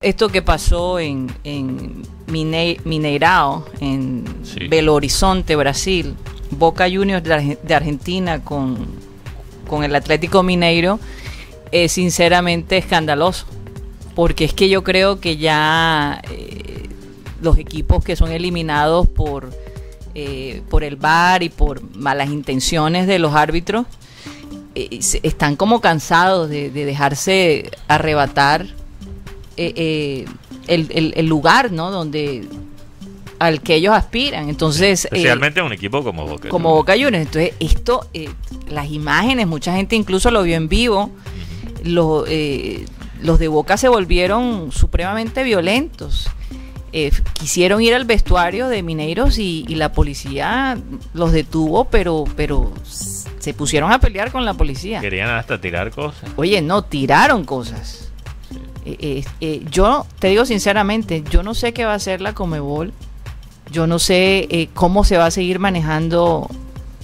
Esto que pasó en, en Mineirao, en Belo Horizonte, Brasil, Boca Juniors de, Argentina con, con el Atlético Mineiro, es sinceramente escandaloso. Porque es que yo creo que ya eh, los equipos que son eliminados por, eh, por el VAR y por malas intenciones de los árbitros, eh, están como cansados de, dejarse arrebatar el, el, lugar, ¿no? Donde al que ellos aspiran. Entonces, especialmente un equipo como Boca. Como Boca Juniors. Entonces, esto, las imágenes, mucha gente incluso lo vio en vivo. Los, los de Boca se volvieron supremamente violentos. Eh, quisieron ir al vestuario de Mineiros y, la policía los detuvo, pero, pero se pusieron a pelear con la policía. Querían hasta tirar cosas. Oye, no, tiraron cosas. Eh, eh, yo te digo sinceramente, yo no sé qué va a hacer la Comebol. Yo no sé cómo se va a seguir manejando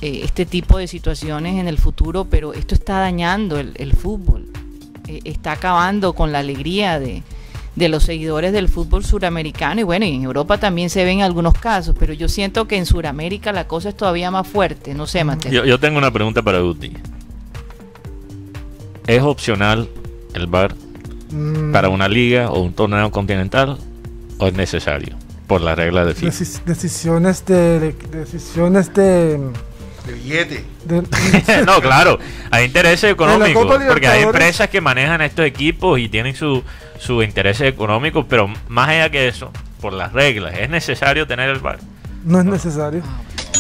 este tipo de situaciones en el futuro, pero esto está dañando el fútbol. Eh, está acabando con la alegría de, los seguidores del fútbol suramericano y bueno, y en Europa también se ven algunos casos, pero yo siento que en Suramérica la cosa es todavía más fuerte, no sé, Mateo. Yo, tengo una pregunta para Guti. ¿Es opcional el VAR mm. para una liga o un torneo continental o es necesario por las reglas de FIFA? decisiones de decisiones de de billete. no, claro, hay intereses económicos, porque hay empresas que manejan estos equipos y tienen sus su intereses económicos, pero más allá que eso, por las reglas, ¿es necesario tener el VAR? No es necesario.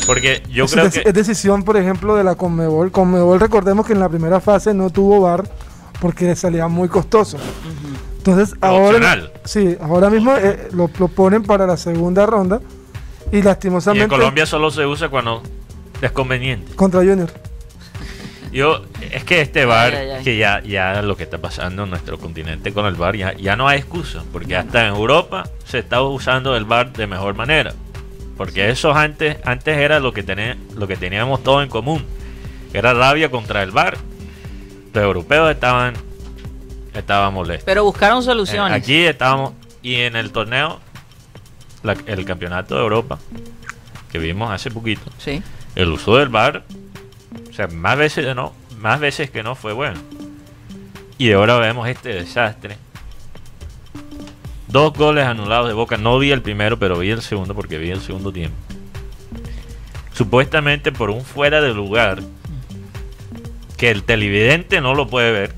Porque yo creo que... Es decisión, por ejemplo, de la Conmebol. Conmebol, recordemos que en la primera fase no tuvo VAR porque salía muy costoso. Entonces, ahora... Sí, ahora mismo eh, lo, lo, ponen para la segunda ronda y lastimosamente... Y en Colombia solo se usa cuando es conveniente. Contra Junior. Yo, es que este bar, que ya, ya lo que está pasando en nuestro continente con el bar, ya, ya no hay excusa, porque hasta en Europa se está usando el bar de mejor manera. Porque eso antes, antes era lo que, tenía, lo que teníamos todo en común, era rabia contra el bar. Los europeos estaban, estaban molestos. Pero buscaron soluciones. Aquí estábamos, y en el torneo, el campeonato de Europa, que vimos hace poquito, sí el uso del bar, o sea, más veces, de no, más veces que no fue bueno. Y ahora vemos este desastre. Dos goles anulados de Boca. No vi el primero, pero vi el segundo porque vi el segundo tiempo. Supuestamente por un fuera de lugar que el televidente no lo puede ver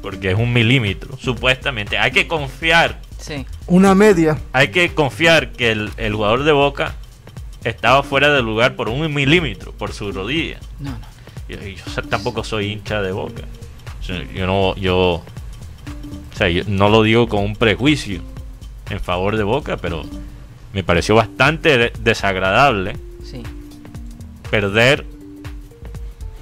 porque es un milímetro. Supuestamente hay que confiar. Sí. Una media. Hay que confiar que el, el jugador de Boca estaba fuera de lugar por un milímetro, por su rodilla. No, no. Yo, tampoco soy hincha de boca. Yo no, yo, o sea, no lo digo con un prejuicio en favor de Boca, pero me pareció bastante desagradable perder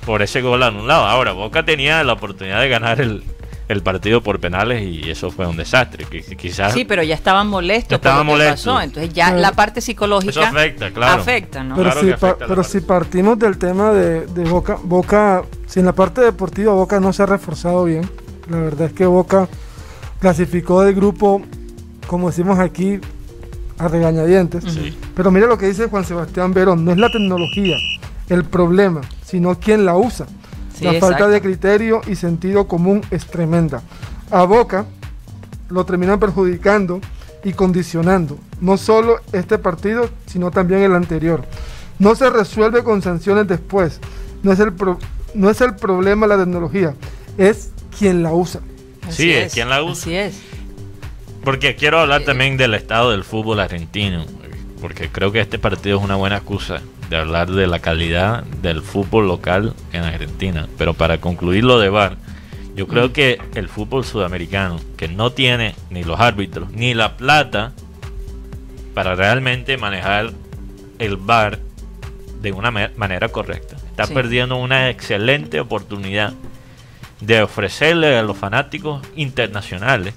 por ese gol anulado. Ahora, Boca tenía la oportunidad de ganar el, el partido por penales y eso fue un desastre. Quizás sí, pero ya estaban molestos. Estaban molestos. Entonces ya la parte psicológica eso afecta, claro. afecta ¿no? Pero, si, pero si partimos del tema de, Boca, Boca, si en la parte deportiva Boca no se ha reforzado bien, la verdad es que Boca clasificó del grupo, como decimos aquí, a regañadientes. Pero mira lo que dice Juan Sebastián Verón, no es la tecnología el problema, sino quién la usa la falta de criterio y sentido común es tremenda. A Boca lo terminan perjudicando y condicionando, no solo este partido, sino también el anterior. No se resuelve con sanciones después. No es el, no es el problema la tecnología, es quien la usa. sí, es quien la usa. Así es. Porque quiero hablar también del estado del fútbol argentino, porque creo que este partido es una buena excusa de hablar de la calidad del fútbol local en Argentina. Pero para concluir lo de VAR, yo creo que el fútbol sudamericano, que no tiene ni los árbitros ni la plata para realmente manejar el VAR de una manera correcta, está perdiendo una excelente oportunidad de ofrecerle a los fanáticos internacionales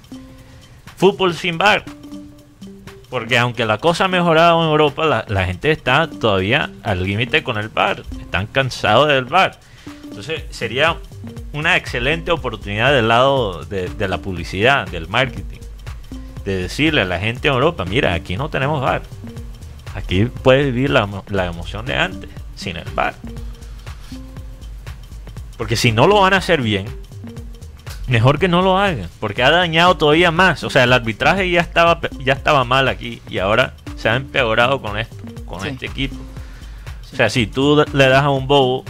fútbol sin VAR porque aunque la cosa ha mejorado en Europa, la, gente está todavía al límite con el bar. Están cansados del bar. Entonces sería una excelente oportunidad del lado de, la publicidad, del marketing. de decirle a la gente en Europa, mira, aquí no tenemos bar. Aquí puedes vivir la, la emoción de antes, sin el bar. Porque si no lo van a hacer bien, mejor que no lo hagan, porque ha dañado todavía más. O sea, el arbitraje ya estaba, ya estaba mal aquí y ahora se ha empeorado con esto, con este equipo. O sea, si tú le das a un bobo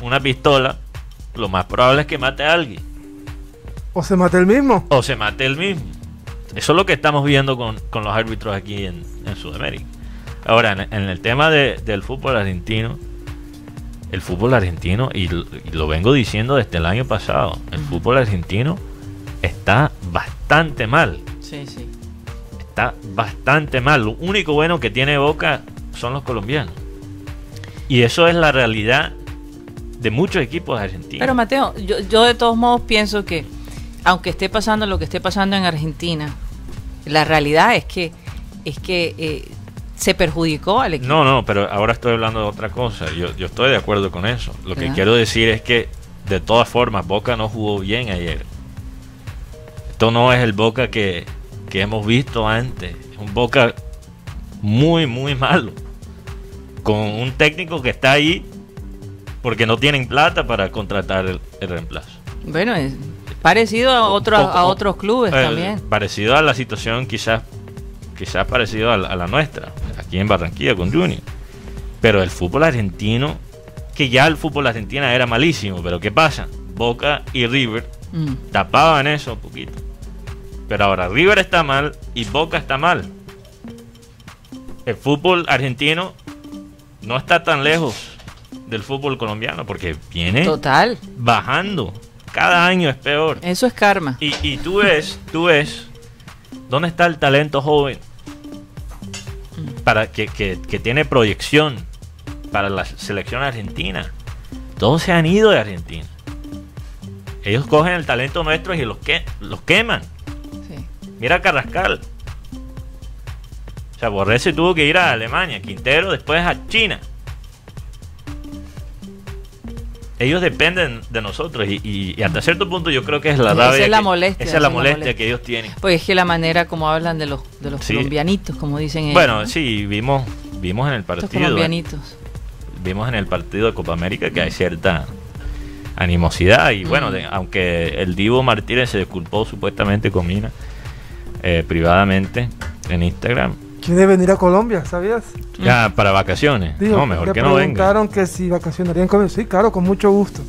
una pistola, lo más probable es que mate a alguien. O se mate el mismo. O se mate el mismo. Eso es lo que estamos viendo con, los árbitros aquí en, Sudamérica. Ahora, en, el tema del fútbol argentino, el fútbol argentino, y lo, vengo diciendo desde el año pasado, el fútbol argentino está bastante mal. Sí, sí. Está bastante mal. Lo único bueno que tiene Boca son los colombianos. Y eso es la realidad de muchos equipos argentinos. Pero Mateo, yo, yo de todos modos pienso que, aunque esté pasando lo que esté pasando en Argentina, la realidad es que es que eh, se perjudicó al equipo. No, no, pero ahora estoy hablando de otra cosa. Yo, yo estoy de acuerdo con eso. Lo que quiero decir es que, de todas formas, Boca no jugó bien ayer. Esto no es el Boca que, que hemos visto antes. Es un Boca muy, muy malo. Con un técnico que está ahí porque no tienen plata para contratar el, reemplazo. Bueno, es parecido a, otros a otros clubes eh, también. Parecido a la situación quizás quizás parecido a la, nuestra, aquí en Barranquilla con Junior. Pero el fútbol argentino, que ya el fútbol argentino era malísimo, pero ¿qué pasa? Boca y River mm. tapaban eso un poquito. Pero ahora River está mal y Boca está mal. El fútbol argentino no está tan lejos del fútbol colombiano porque viene Total. bajando. Cada año es peor. Eso es karma. Y, y tú ves, tú ves ¿Dónde está el talento joven? Para que, tiene proyección para la selección argentina. Todos se han ido de Argentina. Ellos cogen el talento nuestro y los, que, los queman. Mira Carrascal. O sea, Borré se tuvo que ir a Alemania, Quintero después a China ellos dependen de nosotros y, hasta cierto punto yo creo que es la rabia. Esa es la molestia. Esa es la molestia, que ellos tienen. Pues es que la manera como hablan de los, de los colombianitos, como dicen ellos. Bueno, sí, vimos, vimos en el partido. colombianitos. Vimos en el partido de Copa América que hay cierta animosidad y bueno, aunque el Divo Martínez se disculpó supuestamente con Mina eh, privadamente en Instagram, Quiere venir a Colombia, ¿sabías? Ya, para vacaciones. no, mejor que no venga. preguntaron que si vacacionarían con Sí, claro, con mucho gusto.